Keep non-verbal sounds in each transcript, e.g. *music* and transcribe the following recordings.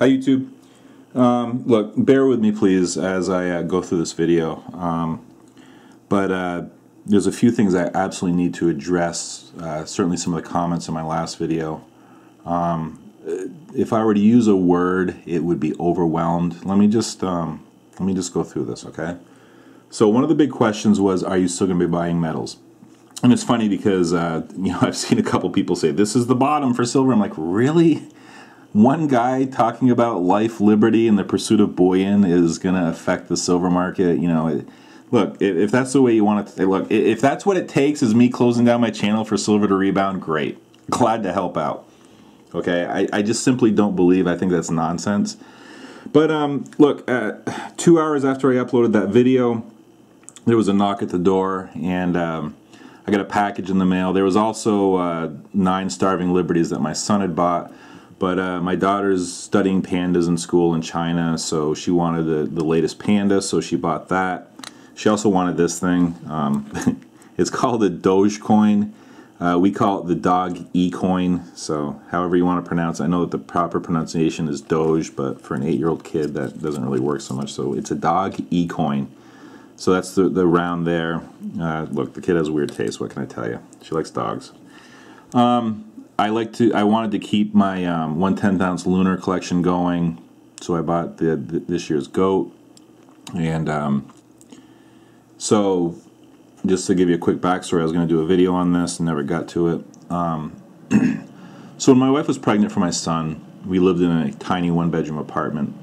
Hi YouTube. Um, look, bear with me please as I uh, go through this video. Um, but uh, there's a few things I absolutely need to address. Uh, certainly some of the comments in my last video. Um, if I were to use a word, it would be overwhelmed. Let me just um, let me just go through this, okay? So one of the big questions was, are you still going to be buying metals? And it's funny because uh, *laughs* you know I've seen a couple people say this is the bottom for silver. I'm like, really? One guy talking about life, liberty, and the pursuit of bullion is going to affect the silver market. You know, it, look, if that's the way you want to look, if that's what it takes is me closing down my channel for silver to rebound, great. Glad to help out. Okay, I, I just simply don't believe. I think that's nonsense. But um, look, uh, two hours after I uploaded that video, there was a knock at the door, and um, I got a package in the mail. There was also uh, nine starving liberties that my son had bought. But uh, my daughter's studying pandas in school in China, so she wanted the, the latest panda, so she bought that. She also wanted this thing. Um, *laughs* it's called a Dogecoin. Uh, we call it the dog e-coin, so however you want to pronounce it. I know that the proper pronunciation is Doge, but for an eight-year-old kid, that doesn't really work so much. So it's a dog e-coin. So that's the, the round there. Uh, look, the kid has a weird taste. What can I tell you? She likes dogs. Um, I like to. I wanted to keep my um, one tenth ounce lunar collection going, so I bought the, the this year's goat, and um, so just to give you a quick backstory, I was going to do a video on this and never got to it. Um, *clears throat* so when my wife was pregnant for my son, we lived in a tiny one bedroom apartment,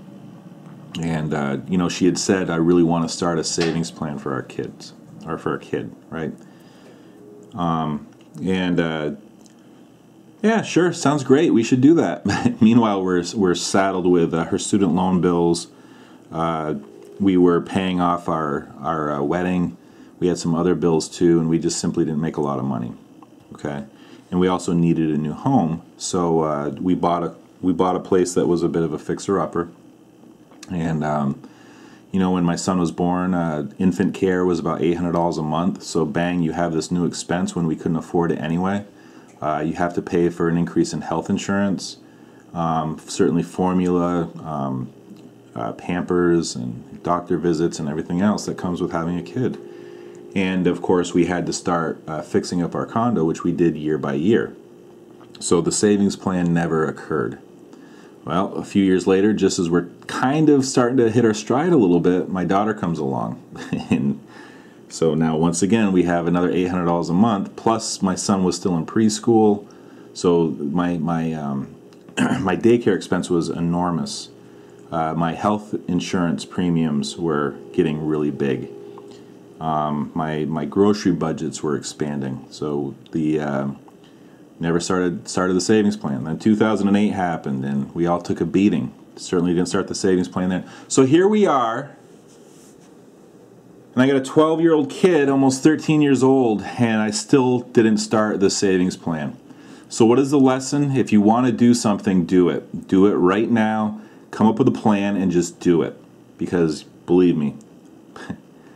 and uh, you know she had said I really want to start a savings plan for our kids or for our kid, right? Um, and uh, yeah, sure. Sounds great. We should do that. *laughs* Meanwhile, we're we're saddled with uh, her student loan bills. Uh, we were paying off our our uh, wedding. We had some other bills too, and we just simply didn't make a lot of money. Okay, and we also needed a new home, so uh, we bought a we bought a place that was a bit of a fixer upper. And um, you know, when my son was born, uh, infant care was about eight hundred dollars a month. So bang, you have this new expense when we couldn't afford it anyway. Uh, you have to pay for an increase in health insurance, um, certainly formula, um, uh, Pampers, and doctor visits, and everything else that comes with having a kid. And of course, we had to start uh, fixing up our condo, which we did year by year. So the savings plan never occurred. Well, a few years later, just as we're kind of starting to hit our stride a little bit, my daughter comes along. *laughs* and so now, once again, we have another $800 a month. Plus, my son was still in preschool, so my my um, *clears throat* my daycare expense was enormous. Uh, my health insurance premiums were getting really big. Um, my my grocery budgets were expanding. So the uh, never started started the savings plan. Then 2008 happened, and we all took a beating. Certainly didn't start the savings plan then. So here we are and I got a 12 year old kid, almost 13 years old, and I still didn't start the savings plan. So, what is the lesson? If you want to do something, do it. Do it right now. Come up with a plan and just do it. Because believe me, *laughs*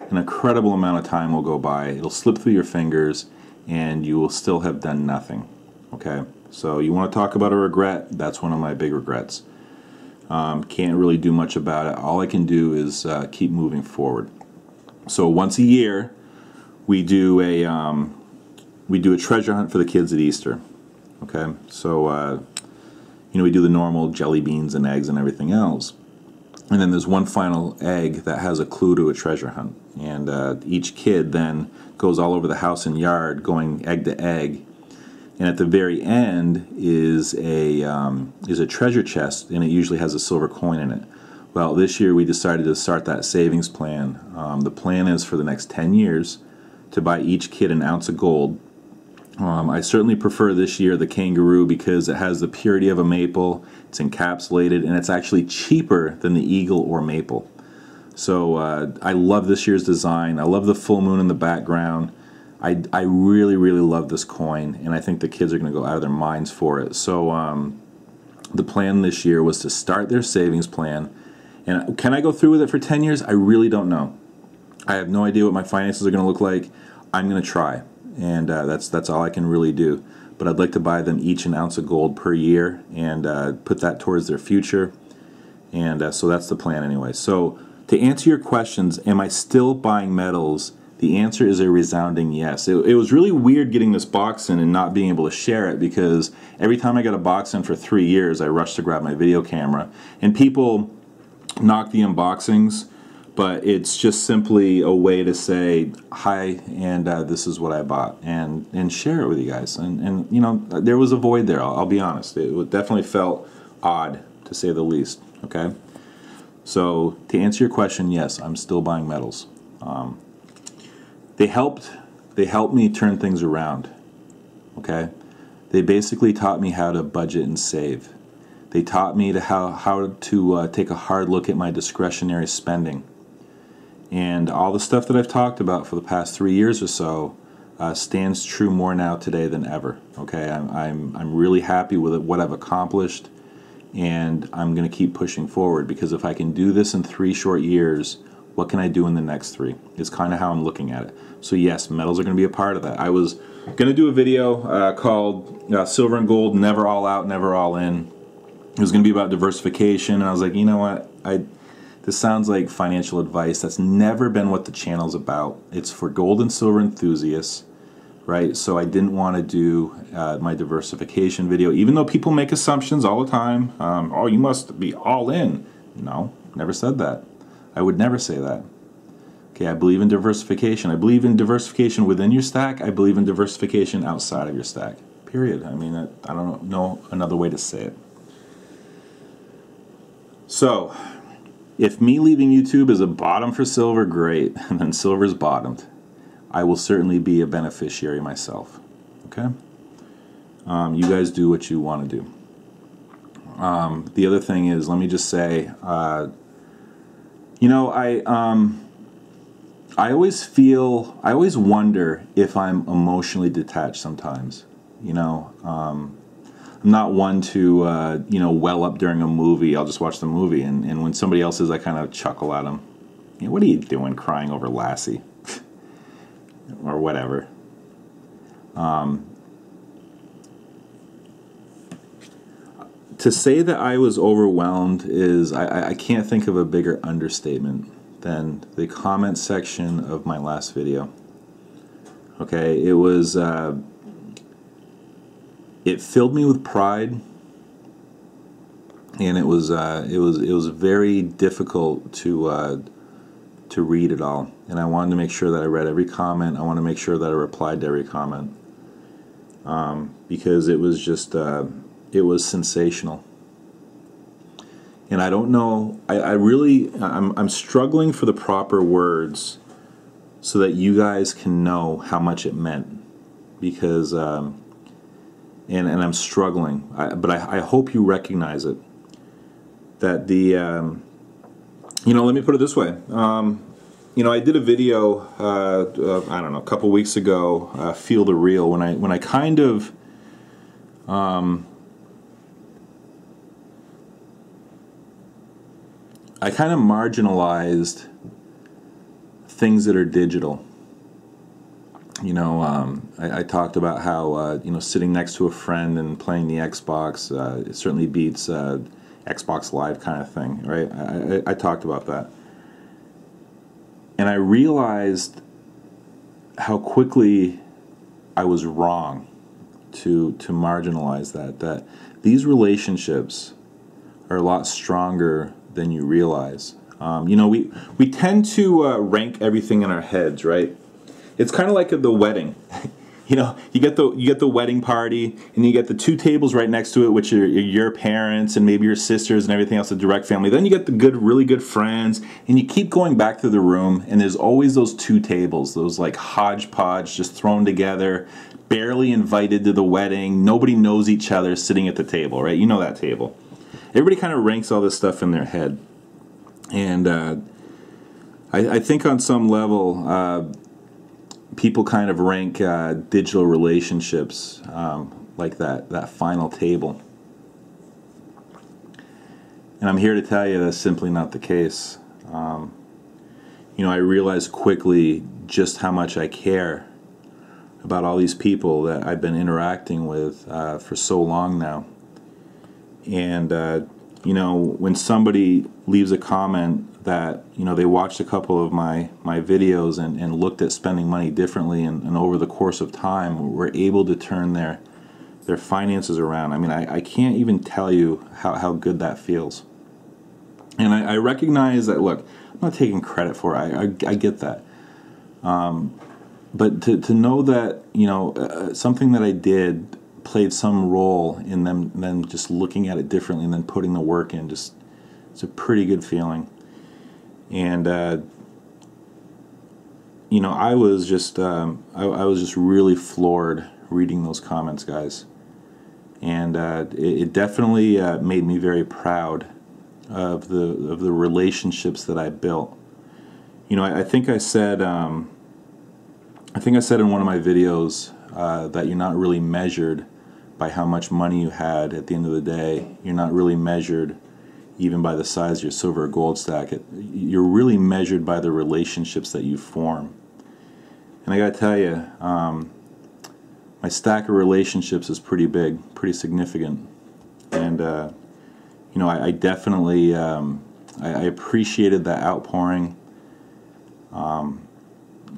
an incredible amount of time will go by. It'll slip through your fingers, and you will still have done nothing. Okay? So, you want to talk about a regret? That's one of my big regrets. Um, can't really do much about it. All I can do is uh, keep moving forward. So once a year, we do a um, we do a treasure hunt for the kids at Easter. Okay, so uh, you know we do the normal jelly beans and eggs and everything else, and then there's one final egg that has a clue to a treasure hunt, and uh, each kid then goes all over the house and yard, going egg to egg, and at the very end is a um, is a treasure chest, and it usually has a silver coin in it. Well, this year we decided to start that savings plan. Um, the plan is for the next 10 years to buy each kid an ounce of gold. Um, I certainly prefer this year the kangaroo because it has the purity of a maple, it's encapsulated, and it's actually cheaper than the eagle or maple. So uh, I love this year's design. I love the full moon in the background. I, I really, really love this coin, and I think the kids are going to go out of their minds for it. So um, the plan this year was to start their savings plan and can I go through with it for 10 years? I really don't know. I have no idea what my finances are going to look like. I'm going to try, and uh, that's that's all I can really do. But I'd like to buy them each an ounce of gold per year and uh, put that towards their future. And uh, so that's the plan anyway. So to answer your questions, am I still buying metals? The answer is a resounding yes. It, it, was really weird getting this box in and not being able to share it because every time I got a box in for three years, I rushed to grab my video camera. And people knock the unboxings, but it's just simply a way to say hi and uh, this is what I bought and and share it with you guys. And and you know there was a void there. I'll, I'll be honest. It definitely felt odd to say the least. Okay. So to answer your question, yes, I'm still buying metals. Um, they helped. They helped me turn things around. Okay. They basically taught me how to budget and save. They taught me to how how to uh, take a hard look at my discretionary spending. And all the stuff that I've talked about for the past three years or so uh, stands true more now today than ever. Okay, I'm, I'm, I'm really happy with what I've accomplished, and I'm going to keep pushing forward because if I can do this in three short years, what can I do in the next three? Is kind of how I'm looking at it. So, yes, metals are going to be a part of that. I was going to do a video uh, called uh, Silver and Gold Never All Out, Never All In. It was going to be about diversification, and I was like, you know what? I this sounds like financial advice. That's never been what the channel's about. It's for gold and silver enthusiasts, right? So I didn't want to do uh, my diversification video, even though people make assumptions all the time. Um, oh, you must be all in. No, never said that. I would never say that. Okay, I believe in diversification. I believe in diversification within your stack. I believe in diversification outside of your stack. Period. I mean, I don't know another way to say it. So, if me leaving YouTube is a bottom for silver, great. And *laughs* then silver's bottomed. I will certainly be a beneficiary myself. Okay? Um, you guys do what you want to do. Um, the other thing is, let me just say, uh, you know, I um, I always feel, I always wonder if I'm emotionally detached sometimes. You know, um, I'm not one to uh, you know well up during a movie. I'll just watch the movie, and, and when somebody else is, I kind of chuckle at them. You know, what are you doing, crying over Lassie, *laughs* or whatever? Um, to say that I was overwhelmed is I, I can't think of a bigger understatement than the comment section of my last video. Okay, it was. Uh, it filled me with pride and it was uh, it was it was very difficult to uh, to read it all. And I wanted to make sure that I read every comment. I want to make sure that I replied to every comment um, because it was just uh, it was sensational. And I don't know I, I really I'm, I'm struggling for the proper words so that you guys can know how much it meant because um, and, and I'm struggling. I, but I, I, hope you recognize it. That the, um, you know, let me put it this way. Um, you know, I did a video, uh, uh, I don't know, a couple weeks ago, uh, Feel the Real, when I, when I kind of, um, I kind of marginalized things that are digital you know, um, I, I, talked about how uh, you know sitting next to a friend and playing the Xbox uh, certainly beats uh, Xbox Live kind of thing, right? I, I, I, talked about that, and I realized how quickly I was wrong to to marginalize that. That these relationships are a lot stronger than you realize. Um, you know, we we tend to uh, rank everything in our heads, right? It's kind of like the wedding. *laughs* you know, you get the you get the wedding party, and you get the two tables right next to it, which are your parents and maybe your sisters and everything else, the direct family. Then you get the good, really good friends, and you keep going back to the room, and there's always those two tables, those like hodgepodge just thrown together, barely invited to the wedding. Nobody knows each other sitting at the table, right? You know that table. Everybody kind of ranks all this stuff in their head, and uh, I, I, think on some level. Uh, people kind of rank uh, digital relationships um, like that that final table. And i'm here to tell you that's simply not the case. Um, you know i realized quickly just how much i care about all these people that i've been interacting with uh, for so long now. And uh, you know, when somebody leaves a comment that you know they watched a couple of my my videos and, and looked at spending money differently, and, and over the course of time, were able to turn their their finances around. I mean, I, I can't even tell you how, how good that feels. And I, I recognize that. Look, I'm not taking credit for it. I, I, I get that. Um, but to, to know that you know uh, something that I did played some role in them them just looking at it differently and then putting the work in just it's a pretty good feeling and uh, you know I was just um, I, I, was just really floored reading those comments guys and uh, it, it, definitely uh, made me very proud of the of the relationships that I built you know I, I think I said um, I think I said in one of my videos uh, that you're not really measured by how much money you had at the end of the day. You're not really measured even by the size of your silver or gold stack. It, you're really measured by the relationships that you form. And I got to tell you, um, my stack of relationships is pretty big, pretty significant. And, uh, you know, I, I definitely um, I, I, appreciated that outpouring. Um,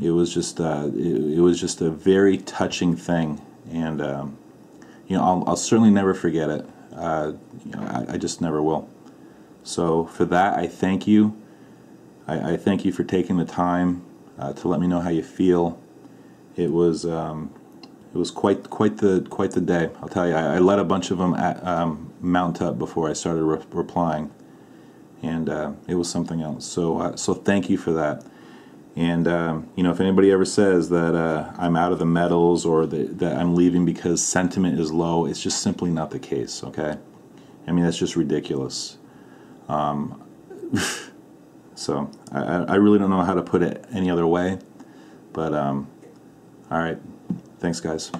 it was just uh, it, it, was just a very touching thing, and um, you know I'll, I'll, certainly never forget it. Uh, you know, I, I, just never will. So for that, I thank you. I, I thank you for taking the time uh, to let me know how you feel. It was um, it was quite quite the quite the day. I'll tell you. I, let a bunch of them at, um, mount up before I started re replying, and uh, it was something else. So uh, so thank you for that. And um, you know, if anybody ever says that uh, I'm out of the metals or that I'm leaving because sentiment is low, it's just simply not the case. Okay, I mean that's just ridiculous. Um, *laughs* so I, I really don't know how to put it any other way. But um, all right, thanks, guys.